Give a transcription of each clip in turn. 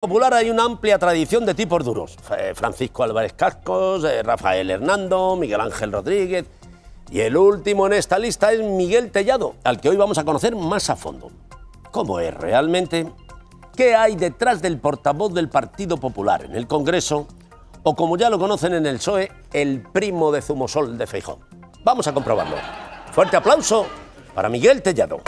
Popular hay una amplia tradición de tipos duros. Eh, Francisco Álvarez Cascos, eh, Rafael Hernando, Miguel Ángel Rodríguez. Y el último en esta lista es Miguel Tellado, al que hoy vamos a conocer más a fondo. ¿Cómo es realmente? ¿Qué hay detrás del portavoz del Partido Popular en el Congreso? O como ya lo conocen en el PSOE, el primo de Zumosol de Feijón. Vamos a comprobarlo. Fuerte aplauso para Miguel Tellado.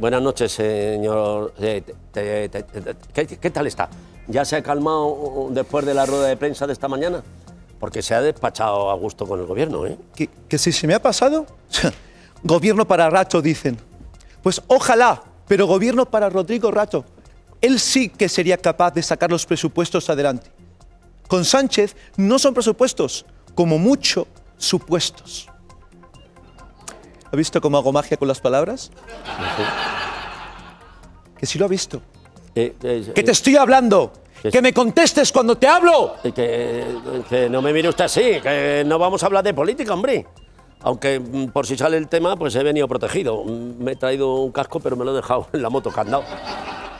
Buenas noches, señor. eh, te- te- te- te- ¿Qué, qué tal está? ¿Ya se ha calmado después de la rueda de prensa de esta mañana? Porque se ha despachado a gusto con el gobierno, ¿eh? ¿Que, que si se me ha pasado? gobierno para Rato, dicen. Pues ojalá, pero gobierno para Rodrigo Rato. Él sí que sería capaz de sacar los presupuestos adelante. Con Sánchez no son presupuestos, como mucho, supuestos. ¿Ha visto cómo hago magia con las palabras? Que sí lo ha visto. Eh, eh, ¡Que te estoy hablando! Que- ¡Que me contestes cuando te hablo! eh, que, que no me mire usted así, que no vamos a hablar de política, hombre. Aunque mm, por si sale el tema, pues he venido protegido. Mm, Me he traído un casco, pero me lo he dejado en la moto candado.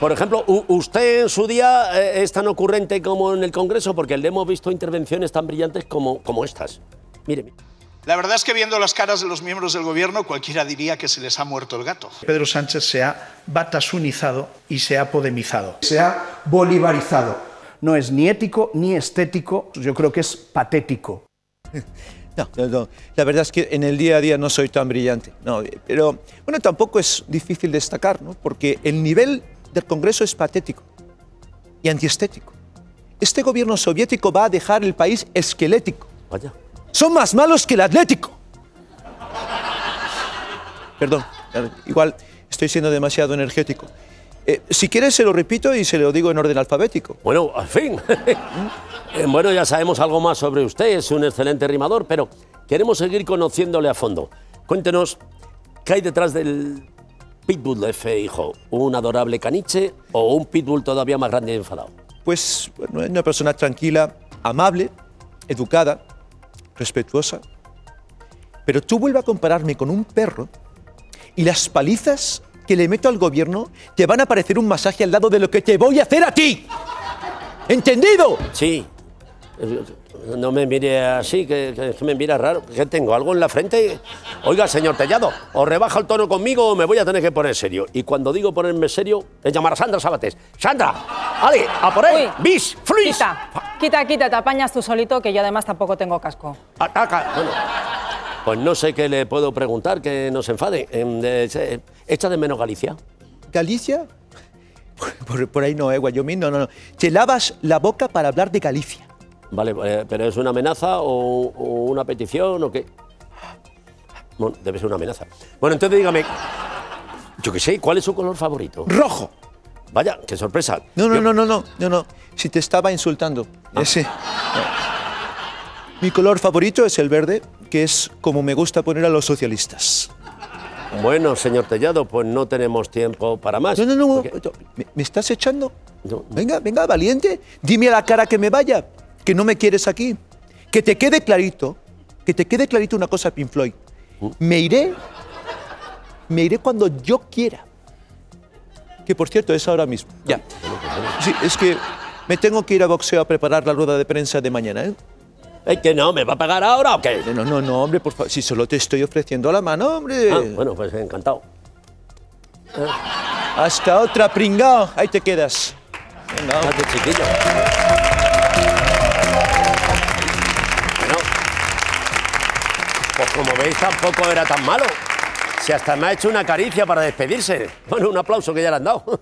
Por ejemplo, usted en su día eh, es tan ocurrente como en el Congreso, porque le hemos visto intervenciones tan brillantes como, como estas. Mire. La verdad es que viendo las caras de los miembros del gobierno, cualquiera diría que se les ha muerto el gato. Pedro Sánchez se ha batasunizado y se ha podemizado. Se ha bolivarizado. No es ni ético ni estético, yo creo que es patético. No, no, no. La verdad es que en el día a día no soy tan brillante. No, pero bueno, tampoco es difícil destacar, ¿no? Porque el nivel del Congreso es patético y antiestético. Este gobierno soviético va a dejar el país esquelético. Vaya. Son más malos que el Atlético. Perdón, igual estoy siendo demasiado energético. Eh, si quieres se lo repito y se lo digo en orden alfabético. Bueno, al fin. Eh, bueno, ya sabemos algo más sobre usted, es un excelente rimador, pero queremos seguir conociéndole a fondo. Cuéntenos, ¿qué hay detrás del pitbull de F, hijo? ¿Un adorable caniche o un pitbull todavía más grande y enfadado? Pues bueno, es una persona tranquila, amable, educada, respetuosa. Pero tú vuelves a compararme con un perro y las palizas que le meto al gobierno te van a parecer un masaje al lado de lo que te voy a hacer a ti. ¿Entendido? Sí. No me mire así, que, que- que me mira raro. ¿Qué tengo? ¿Algo en la frente? Oiga, señor Tellado, o rebaja el tono conmigo o me voy a tener que poner serio. Y cuando digo ponerme serio, es llamar a Sandra Sabates. ¡Sandra! ¡Ale! ¡A por él! Uy. ¡Bis! ¡Fluis! Quita, quita, quita, te apañas tú solito, que yo además tampoco tengo casco. ¡Ataca! Bueno, pues no sé qué le puedo preguntar que no se enfade. Em, eh, ¿Echa de menos Galicia? ¿Galicia? Por, por ahí no, eh, Wyoming, no, no, no. Te lavas la boca para hablar de Galicia. Vale, eh, pero ¿es una amenaza o, o una petición o qué? Bueno, debe ser una amenaza. Bueno, entonces dígame, yo qué sé, ¿cuál es su color favorito? ¡Rojo! Vaya, qué sorpresa. No, no, Yo- no, no, no, no, no. Si te estaba insultando. Ese. no. Mi color favorito es el verde, que es como me gusta poner a los socialistas. Bueno, señor Tellado, pues no tenemos tiempo para más. No, no, no. Porque- ¿Me, me estás echando? No. Venga, venga, valiente. Dime a la cara que me vaya, que no me quieres aquí. Que te quede clarito, que te quede clarito una cosa, Pink Floyd. Me iré, me iré cuando yo quiera. Que por cierto es ahora mismo. Ya. Sí, es que me tengo que ir a boxeo a preparar la rueda de prensa de mañana, ¿eh? ¿Eh, que no? ¿Me va a pagar ahora o qué? No, no, no, hombre, por favor. Si solo te estoy ofreciendo la mano, hombre. Ah, bueno, pues encantado. Hasta otra, pringao. Ahí te quedas. Venga, Fíjate, chiquillo. Bueno, pues como veis tampoco era tan malo. Si hasta me ha hecho una caricia para despedirse. Bueno, un aplauso que ya le han dado.